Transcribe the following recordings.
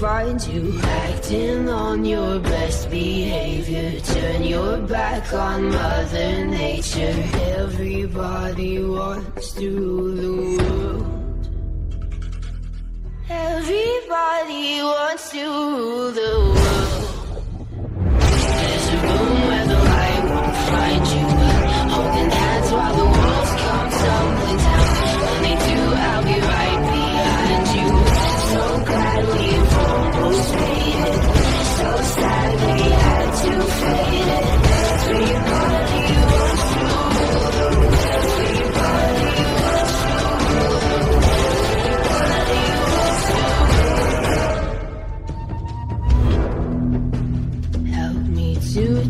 find you acting on your best behavior. Turn your back on Mother Nature. Everybody wants to rule the world. Everybody wants to rule the world.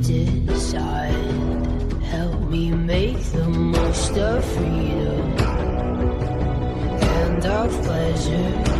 decide. Help me make the most of freedom and of pleasure.